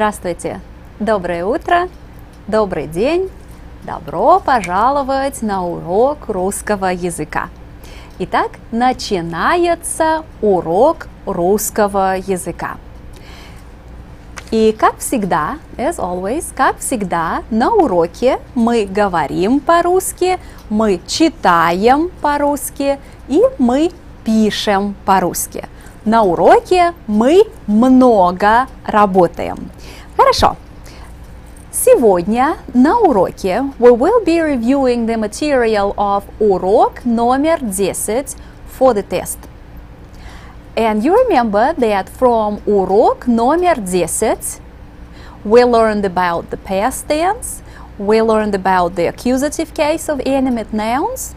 Здравствуйте! Доброе утро! Добрый день! Добро пожаловать на урок русского языка! Итак, начинается урок русского языка. И как всегда, as always, как всегда, на уроке мы говорим по-русски, мы читаем по-русски и мы пишем по-русски. На уроке мы много работаем. Хорошо. Сегодня на уроке we will be reviewing the material of урок номер 10 for the test. And you remember that from урок номер 10 we learned about the past tense, we learned about the accusative case of animate nouns,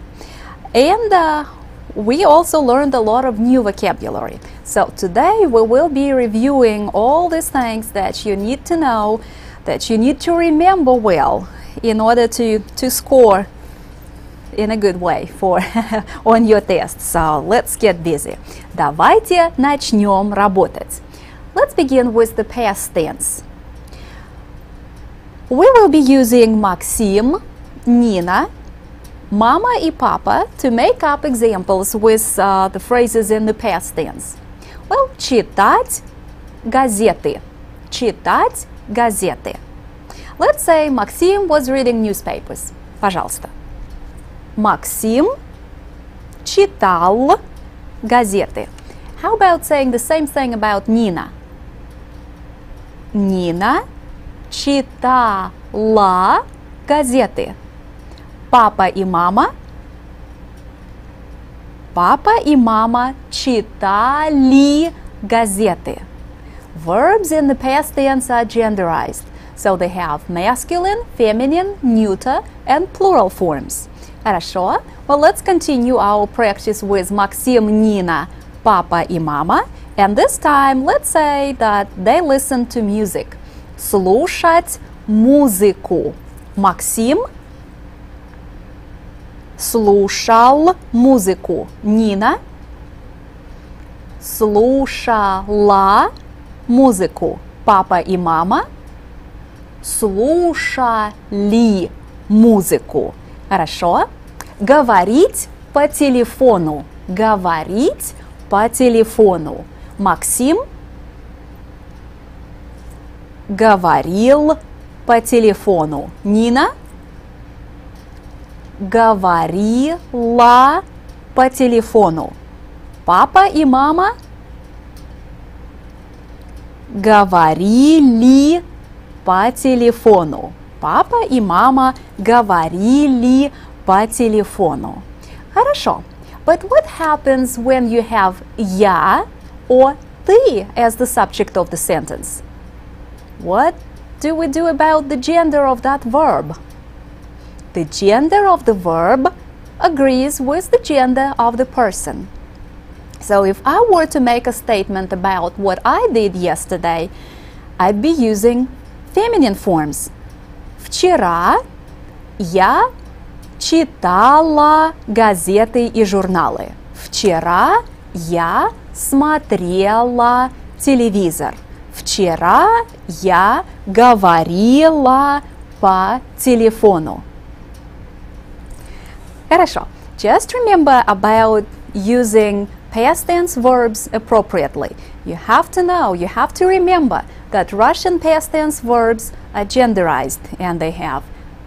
and uh, we also learned a lot of new vocabulary. So today we will be reviewing all these things that you need to know, that you need to remember well in order to, to score in a good way for on your test. So let's get busy. Давайте начнем работать. Let's begin with the past tense. We will be using Maxim, Nina, Mama и Papa to make up examples with uh, the phrases in the past tense. Well, читать газеты. Читать газеты. Let's say Maxim was reading newspapers. Пожалуйста. Максим читал газеты. How about saying the same thing about Nina? Нина читала газеты. Папа и мама Папа и мама читали газеты. Verbs in the past tense are genderized, so they have masculine, feminine, neuter, and plural forms. Хорошо. Well, let's continue our practice with Maxim, Nina, Papa и мама. And this time, let's say that they listen to music. Слушать музыку. Максим слушал музыку. Нина слушала музыку. Папа и мама слушали музыку. Хорошо? Говорить по телефону. Говорить по телефону. Максим говорил по телефону. Нина говорила по телефону. Папа и мама говорили по телефону. Папа и мама говорили по телефону. Хорошо. But what happens when you have я or ты as the subject of the sentence? What do we do about the gender of that verb? The gender of the verb agrees with the gender of the person. So if I were to make a statement about what I did yesterday, I'd be using feminine forms. Вчера я читала газеты и журналы. Вчера я смотрела телевизор. Вчера я говорила по телефону. Хорошо. Just remember about using past tense verbs appropriately. You have to know, you have to remember that Russian past tense verbs are genderized and they have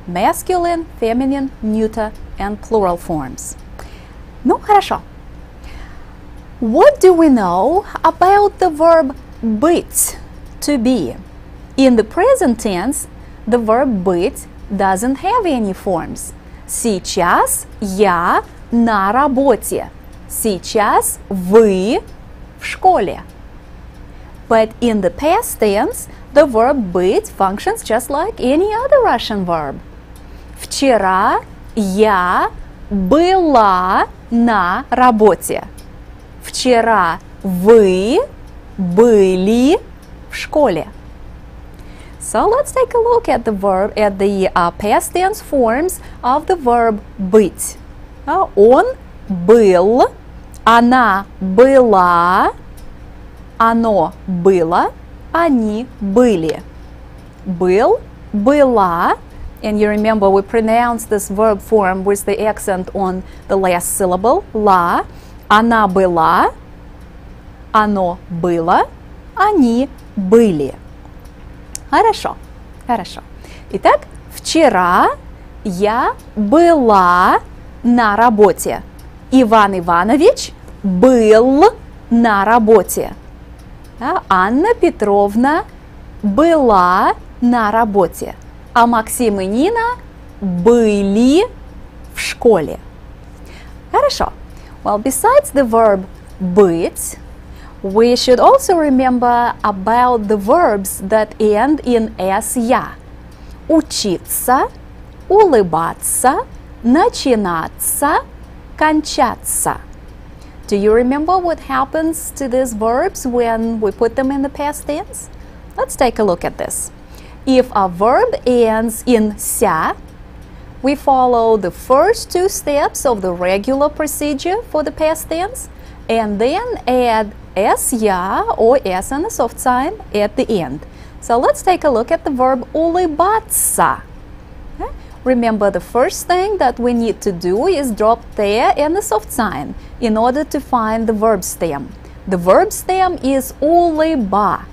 masculine, feminine, neuter and plural forms. Ну, хорошо. What do we know about the verb быть, to be? In the present tense, the verb быть doesn't have any forms. Сейчас я на работе. Сейчас вы в школе. But in the past tense, the verb быть functions just like any other Russian verb. Вчера я была на работе. Вчера вы были в школе. So let's take a look at the verb at the uh, past tense forms of the verb быть. Uh, он был, она была, оно было, они были. был, была, and you remember we pronounce this verb form with the accent on the last syllable, la, она была, оно было, они были. Хорошо, хорошо. Итак, вчера я была на работе. Иван Иванович был на работе. Да, Анна Петровна была на работе, а Максим и Нина были в школе. Хорошо. Well, besides the verb быть, we should also remember about the verbs that end in s-я. Учиться, улыбаться, начинаться, кончаться. Do you remember what happens to these verbs when we put them in the past tense? Let's take a look at this. If a verb ends in ся, we follow the first two steps of the regular procedure for the past tense and then add s-я or s and a soft sign at the end. So let's take a look at the verb улыбаться. Remember, the first thing that we need to do is drop there and the soft sign in order to find the verb stem. The verb stem is улыба.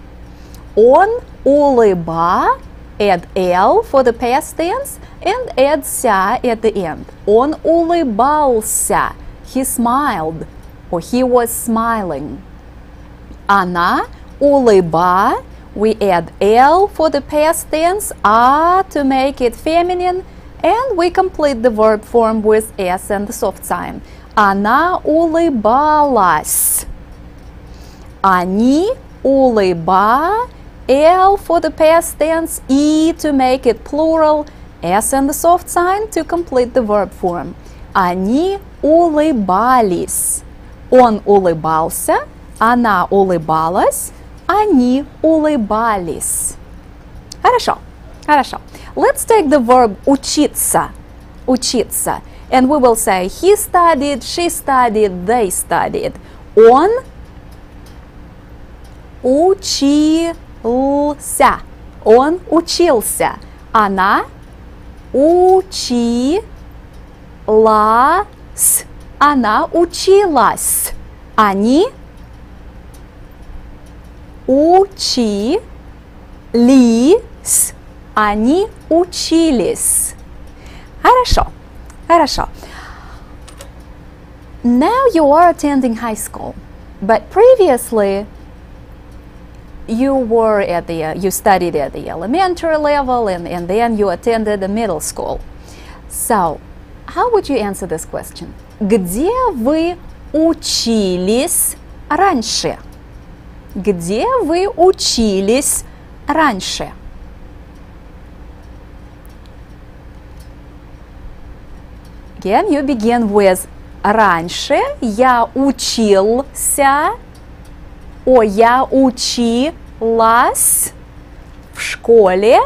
On улыба, add l for the past tense and add ся at the end. Он улыбался. He smiled or he was smiling. Она улыба. We add l for the past tense, а to make it feminine, and we complete the verb form with s and the soft sign. Она улыбалась. Они улыба. L for the past tense, E to make it plural, S and the soft sign to complete the verb form. Они улыбались. Он улыбался, она улыбалась, они улыбались. Хорошо, хорошо. Let's take the verb учиться, учиться. And we will say he studied, she studied, they studied. Он учился. Он учился. Она училась. Она училась. Они учились. Они учились. Хорошо. Хорошо. Now you are attending high school, but previously you were at the uh, you studied at the elementary level and, and then you attended the middle school. So, how would you answer this question? Где вы учились раньше? Где вы учились раньше? Again, you begin with раньше я учился, о я училась в школе,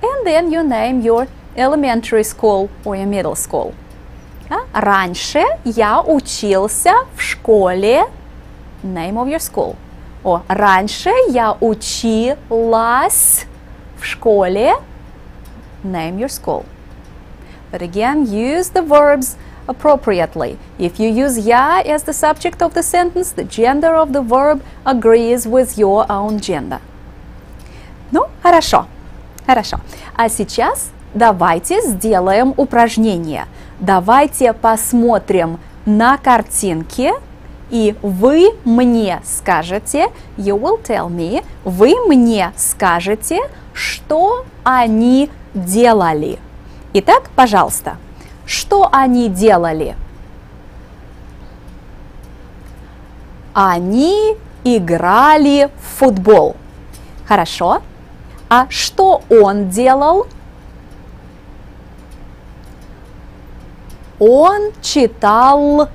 and then you name your elementary school or your middle school. Раньше я учился в школе, name of your school. О, раньше я училась в школе, name your school. But again, use the verbs appropriately. If you use я as the subject of the sentence, the gender of the verb agrees with your own gender. Ну, хорошо. Хорошо. А сейчас давайте сделаем упражнение. Давайте посмотрим на картинки, и вы мне скажете, you will tell me, вы мне скажете, что они делали. Итак, пожалуйста, что они делали? Они играли в футбол. Хорошо. А что он делал? Он читал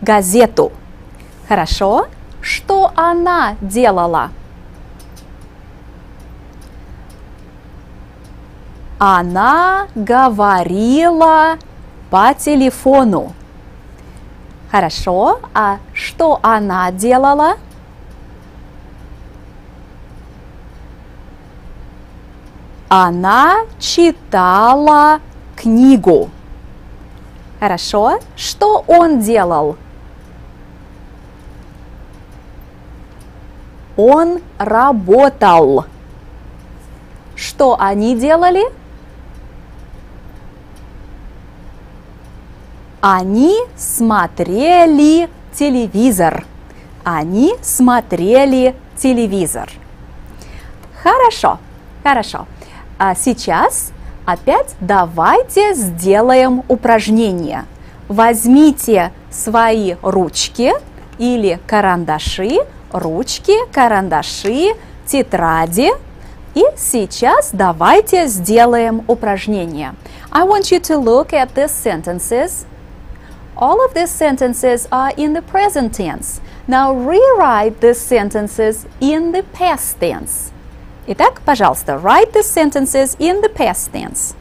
газету. Хорошо. Что она делала? Она говорила по телефону. Хорошо. А что она делала? Она читала книгу. Хорошо. Что он делал? Он работал. Что они делали? Они смотрели телевизор. Они смотрели телевизор. Хорошо, хорошо. А сейчас опять давайте сделаем упражнение. Возьмите свои ручки или карандаши, ручки, карандаши, тетради. И сейчас давайте сделаем упражнение. I want you to look at these sentences. All of these sentences are in the present tense. Now rewrite these sentences in the past tense. Итак, пожалуйста, write the sentences in the past tense.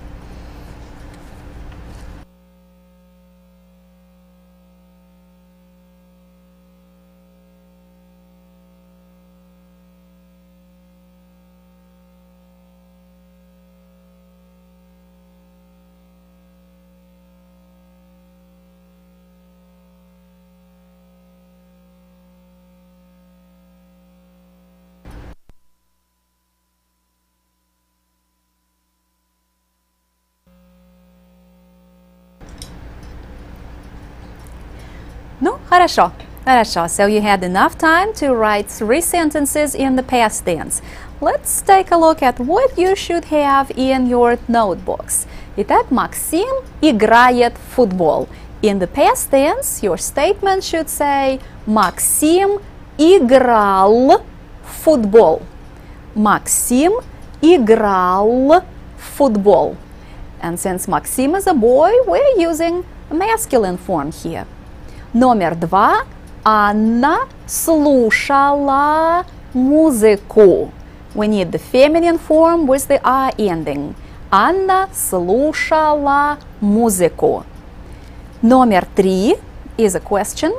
Ну, хорошо. Хорошо. So you had enough time to write three sentences in the past tense. Let's take a look at what you should have in your notebooks. Итак, Максим играет в футбол. In the past tense, your statement should say Максим играл в футбол. Максим играл в футбол. And since Maxim is a boy, we're using a masculine form here. Номер два. Анна слушала музыку. We need the feminine form with the I ending. Анна слушала музыку. Номер три is a question.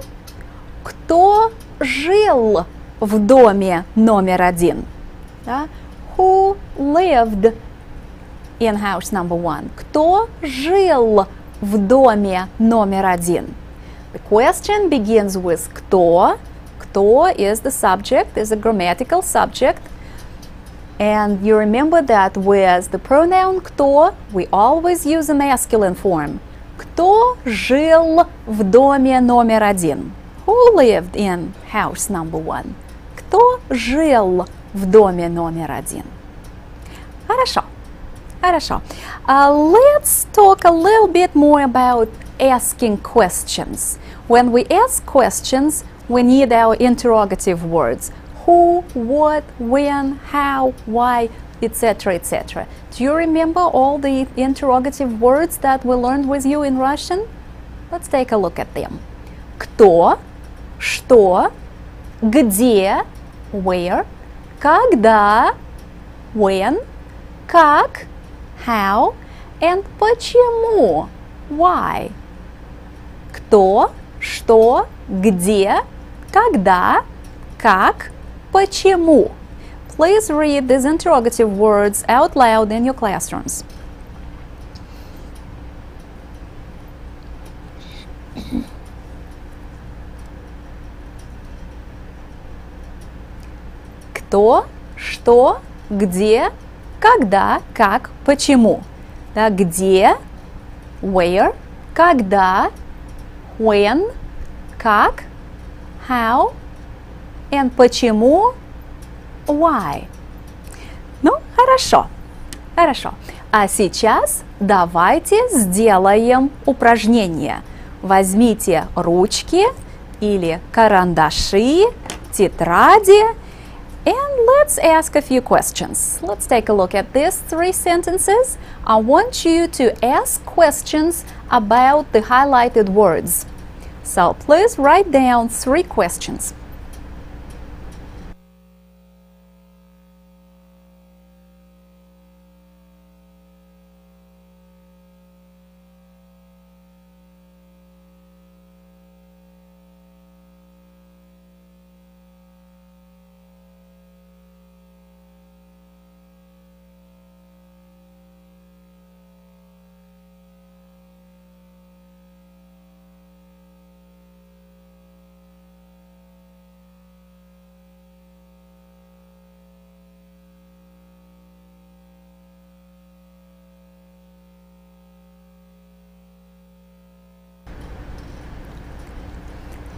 Кто жил в доме номер один? Да? Who lived in house number one? Кто жил в доме номер один? The question begins with кто. Кто is the subject, is a grammatical subject. And you remember that with the pronoun кто, we always use a masculine form. Кто жил в доме номер один? Who lived in house number one? Кто жил в доме номер один? Хорошо. Хорошо. Uh, let's talk a little bit more about asking questions. When we ask questions, we need our interrogative words. Who, what, when, how, why, etc., etc. Do you remember all the interrogative words that we learned with you in Russian? Let's take a look at them. Кто, что, где, where, когда, when, как, how, and почему, why. Кто, что, где, когда, как, почему. Please read these interrogative words out loud in your classrooms. Кто, что, где, когда, как, почему. Да, где, where, когда, when, как, how, and почему, why. Ну, хорошо, хорошо. А сейчас давайте сделаем упражнение. Возьмите ручки или карандаши, тетради And let's ask a few questions. Let's take a look at these three sentences. I want you to ask questions about the highlighted words. So please write down three questions.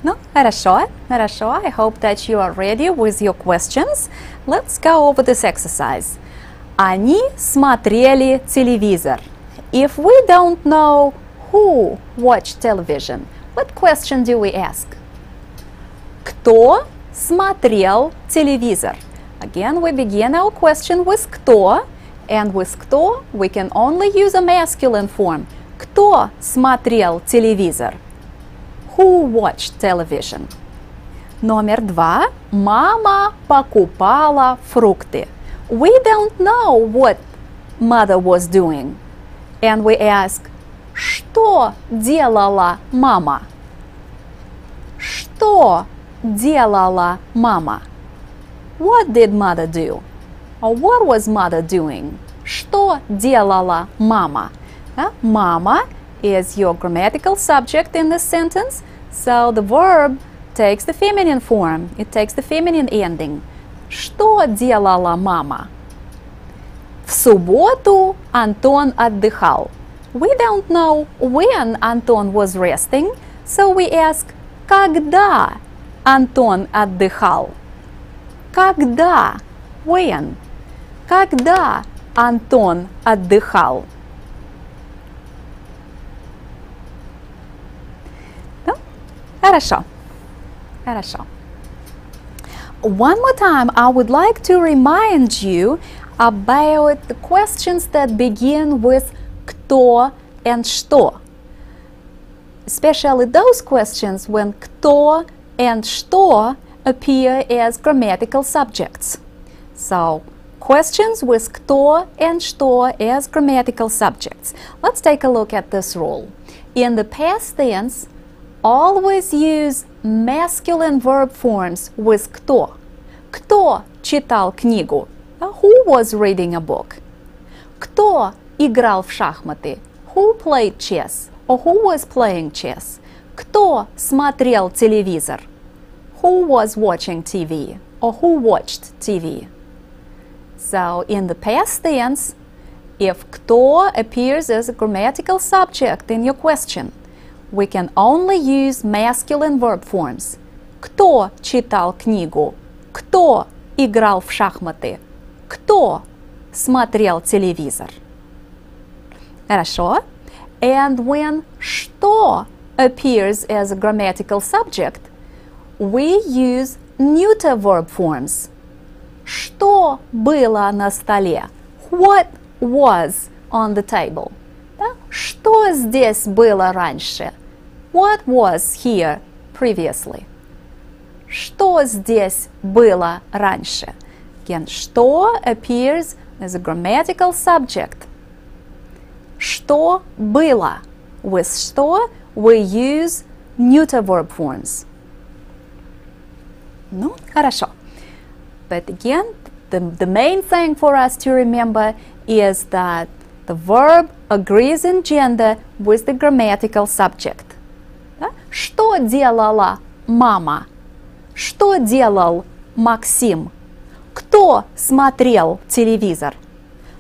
Ну, хорошо, хорошо. I hope that you are ready with your questions. Let's go over this exercise. Они смотрели телевизор. If we don't know who watched television, what question do we ask? Кто смотрел телевизор? Again, we begin our question with кто, and with кто we can only use a masculine form. Кто смотрел телевизор? Who watched television? Номер два. Мама покупала фрукты. We don't know what mother was doing. And we ask, что делала мама? Что делала мама? What did mother do? Or what was mother doing? Что делала мама? Uh, mama is your grammatical subject in this sentence, so the verb takes the feminine form. It takes the feminine ending. Что делала мама? В субботу Антон отдыхал. We don't know when Anton was resting, so we ask когда Антон отдыхал. Когда? When? Когда Антон отдыхал? хорошо. Хорошо. One more time, I would like to remind you about the questions that begin with кто and что. Especially those questions when кто and что appear as grammatical subjects. So, questions with кто and что as grammatical subjects. Let's take a look at this rule. In the past tense, always use masculine verb forms with кто. Кто читал книгу? Who was reading a book? Кто играл в шахматы? Who played chess? Or who was playing chess? Кто смотрел телевизор? Who was watching TV? Or who watched TV? So in the past tense, if кто appears as a grammatical subject in your question, we can only use masculine verb forms. Кто читал книгу? Кто играл в шахматы? Кто смотрел телевизор? Хорошо. And when что appears as a grammatical subject, we use neuter verb forms. Что было на столе? What was on the table? Да? Что здесь было раньше? What was here previously? Что здесь было раньше? Again, что appears as a grammatical subject. Что было? With что we use neuter verb forms. Ну, хорошо. But again, the, the main thing for us to remember is that the verb agrees in gender with the grammatical subject. Да? Что делала мама? Что делал Максим? Кто смотрел телевизор?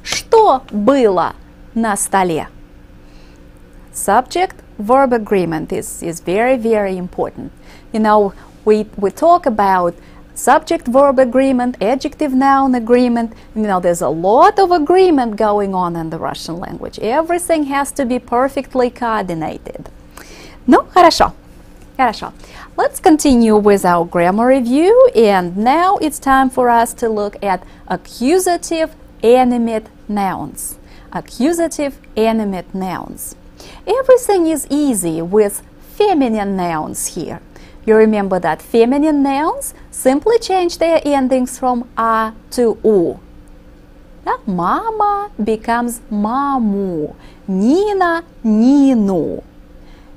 Что было на столе? Subject verb agreement is, is very, very important. You know, we, we talk about subject verb agreement, adjective noun agreement. You know, there's a lot of agreement going on in the Russian language. Everything has to be perfectly coordinated. Ну, хорошо. Хорошо. Let's continue with our grammar review and now it's time for us to look at accusative animate nouns. Accusative animate nouns. Everything is easy with feminine nouns here. You remember that feminine nouns simply change their endings from a to u. Yeah? Mama becomes mamu, Nina Ninu.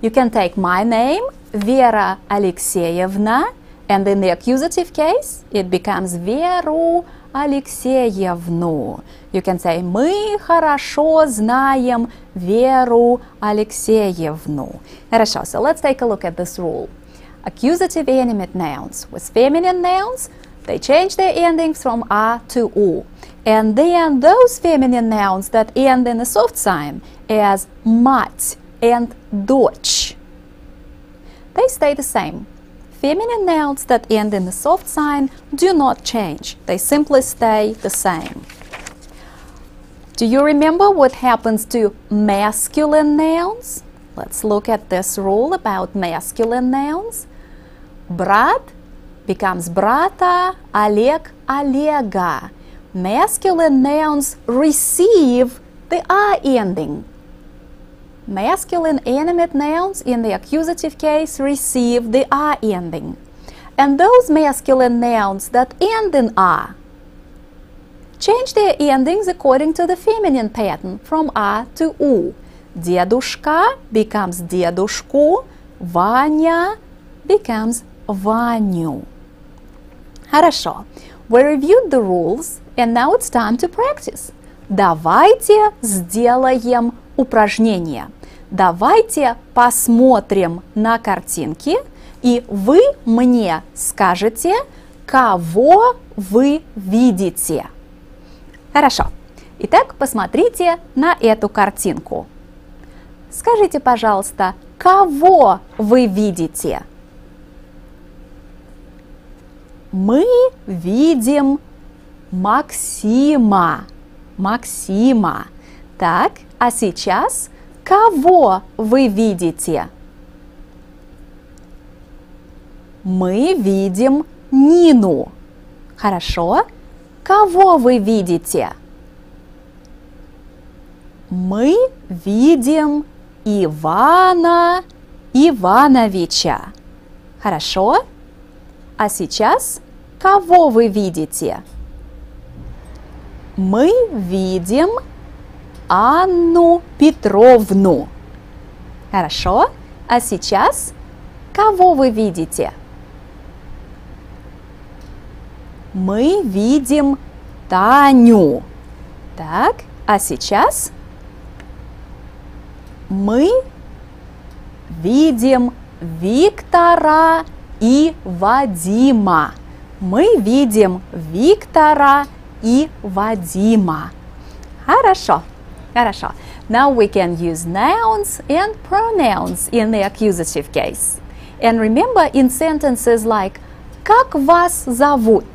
You can take my name, Vera Alexeyevna, and in the accusative case, it becomes Veru Алексеевну. You can say мы хорошо знаем Веру Алексеевну. Хорошо, so let's take a look at this rule. Accusative animate nouns. With feminine nouns, they change their endings from a to u. And then those feminine nouns that end in a soft sign as мать and дочь. They stay the same. Feminine nouns that end in the soft sign do not change. They simply stay the same. Do you remember what happens to masculine nouns? Let's look at this rule about masculine nouns. Brat becomes brata, Oleg Olega. Masculine nouns receive the a ending. Masculine animate nouns in the accusative case receive the a ending. And those masculine nouns that end in a change their endings according to the feminine pattern from a to u. Дедушка becomes дедушку, Ваня becomes Ваню. Хорошо. We reviewed the rules, and now it's time to practice. Давайте сделаем упражнение. Давайте посмотрим на картинки, и вы мне скажете, кого вы видите. Хорошо. Итак, посмотрите на эту картинку. Скажите, пожалуйста, кого вы видите? Мы видим Максима. Максима. Так, а сейчас кого вы видите? Мы видим Нину. Хорошо. Кого вы видите? Мы видим Ивана Ивановича. Хорошо? А сейчас кого вы видите? Мы видим Анну Петровну. Хорошо? А сейчас кого вы видите? Мы видим Таню. Так, а сейчас мы видим Виктора и Вадима. Мы видим Виктора и Вадима. Хорошо. Хорошо. Now we can use nouns and pronouns in the accusative case. And remember in sentences like «Как вас зовут?»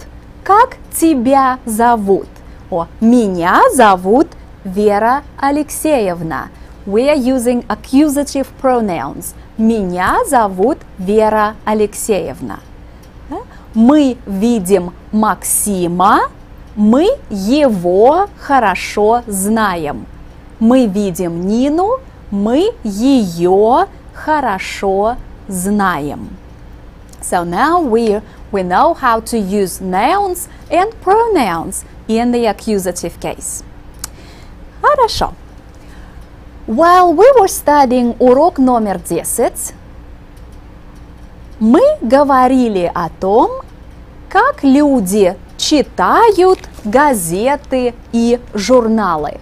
«Как тебя зовут?» Or «Меня зовут Вера Алексеевна». We are using accusative pronouns. Меня зовут Вера Алексеевна. Мы видим Максима, мы его хорошо знаем. Мы видим Нину, мы ее хорошо знаем. So now we, we know how to use nouns and pronouns in the accusative case. Хорошо. While we were studying урок номер 10, мы говорили о том, как люди читают газеты и журналы,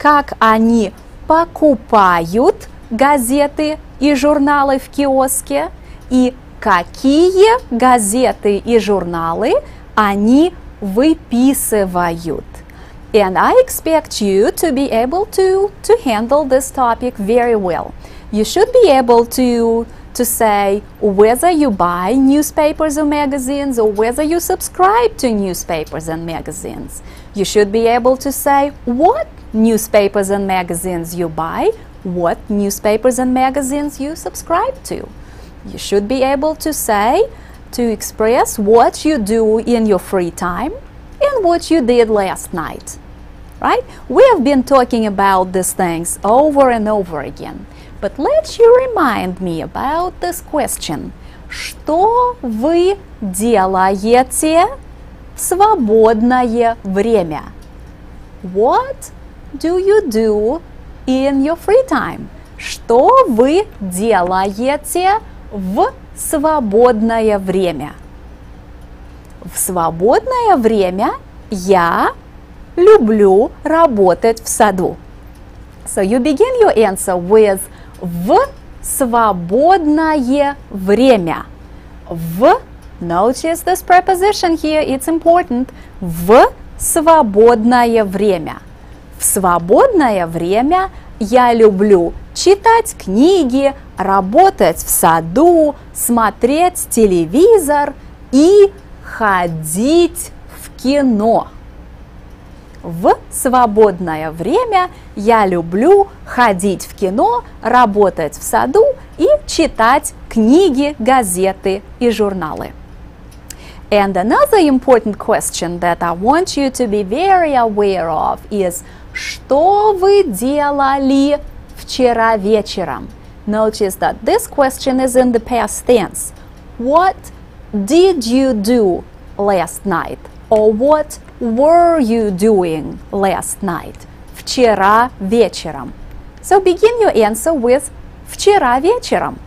как они покупают газеты и журналы в киоске и какие газеты и журналы они выписывают. And I expect you to be able to, to handle this topic very well. You should be able to, to say whether you buy newspapers or magazines or whether you subscribe to newspapers and magazines. You should be able to say what newspapers and magazines you buy, what newspapers and magazines you subscribe to. You should be able to say, to express what you do in your free time and what you did last night. Right? We have been talking about these things over and over again. But let you remind me about this question. Что вы делаете в свободное время? What do you do in your free time? Что вы делаете в свободное время? В свободное время я люблю работать в саду. So you begin your answer with в свободное время. В Notice this preposition here, it's important. В свободное время. В свободное время я люблю читать книги, работать в саду, смотреть телевизор и ходить в кино. В свободное время я люблю ходить в кино, работать в саду и читать книги, газеты и журналы. And another important question that I want you to be very aware of is Что вы делали вчера вечером? Notice that this question is in the past tense. What did you do last night? Or what were you doing last night? Вчера вечером. So begin your answer with вчера вечером.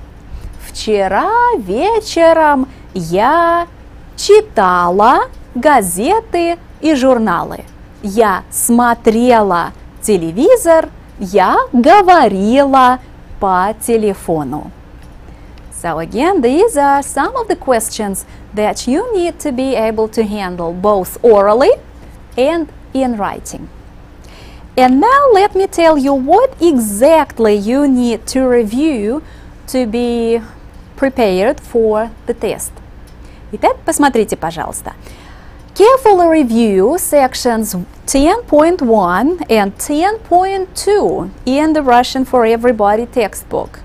Вчера вечером я читала газеты и журналы. Я смотрела телевизор, я говорила по телефону. So again, these are some of the questions that you need to be able to handle both orally and in writing. And now let me tell you what exactly you need to review to be prepared for the test. Итак, посмотрите, пожалуйста. Carefully review sections 10.1 and 10.2 in the Russian for Everybody textbook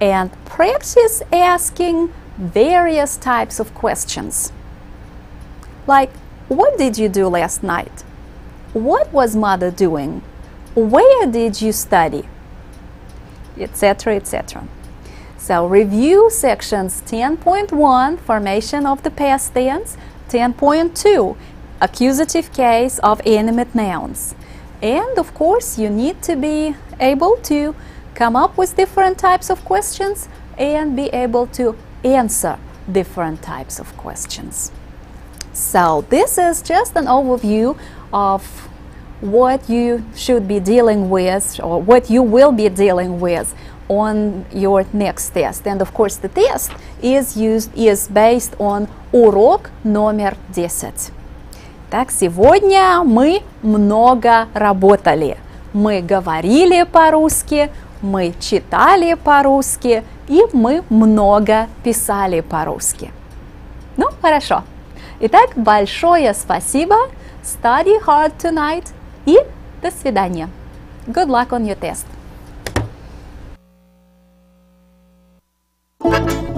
and practice asking various types of questions. Like, what did you do last night? What was mother doing? Where did you study? Etc. etc. So review sections 10.1 formation of the past tense, 10.2 accusative case of animate nouns. And of course you need to be able to come up with different types of questions and be able to answer different types of questions. So this is just an overview of what you should be dealing with or what you will be dealing with on your next test. And of course, the test is used is based on урок номер 10. Так, сегодня мы много работали. Мы говорили по-русски, мы читали по-русски и мы много писали по-русски. Ну, хорошо. Итак, большое спасибо. Study hard tonight и до свидания. Good luck on your test. you.